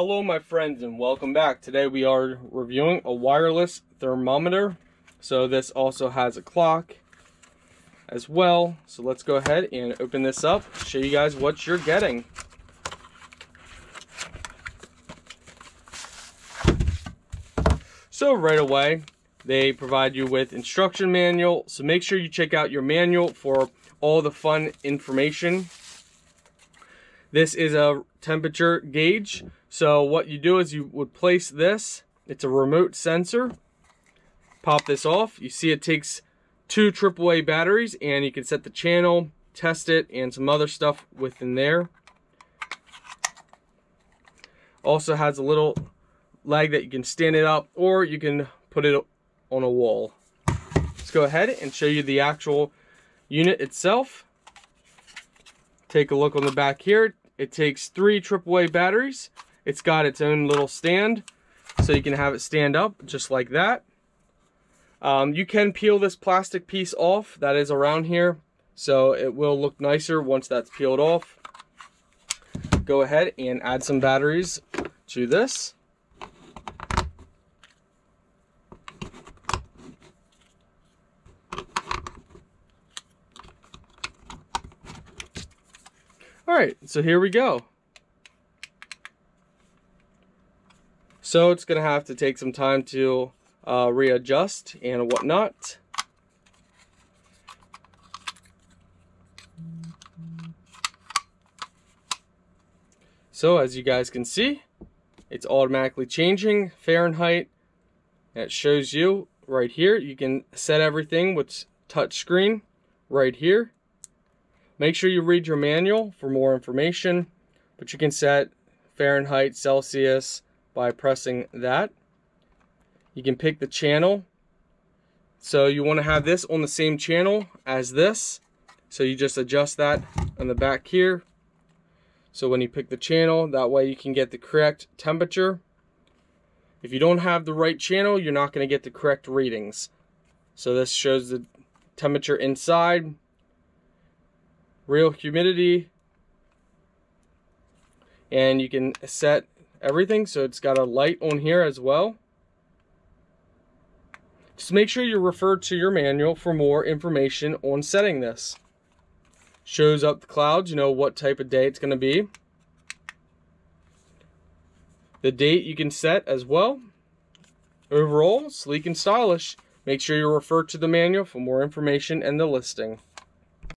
Hello my friends and welcome back. Today we are reviewing a wireless thermometer. So this also has a clock as well. So let's go ahead and open this up, show you guys what you're getting. So right away, they provide you with instruction manual. So make sure you check out your manual for all the fun information. This is a temperature gauge. So what you do is you would place this, it's a remote sensor, pop this off. You see it takes two AAA batteries and you can set the channel, test it, and some other stuff within there. Also has a little leg that you can stand it up or you can put it on a wall. Let's go ahead and show you the actual unit itself. Take a look on the back here. It takes three AAA batteries. It's got its own little stand so you can have it stand up just like that. Um, you can peel this plastic piece off that is around here so it will look nicer once that's peeled off. Go ahead and add some batteries to this. All right, so here we go. So it's gonna have to take some time to uh, readjust and whatnot. So as you guys can see, it's automatically changing Fahrenheit. It shows you right here. You can set everything with touch screen right here. Make sure you read your manual for more information, but you can set Fahrenheit, Celsius by pressing that. You can pick the channel. So you want to have this on the same channel as this. So you just adjust that on the back here. So when you pick the channel, that way you can get the correct temperature. If you don't have the right channel, you're not going to get the correct readings. So this shows the temperature inside, real humidity, and you can set everything. So it's got a light on here as well. Just make sure you refer to your manual for more information on setting this. Shows up the clouds, you know what type of day it's going to be. The date you can set as well. Overall, sleek and stylish. Make sure you refer to the manual for more information and the listing.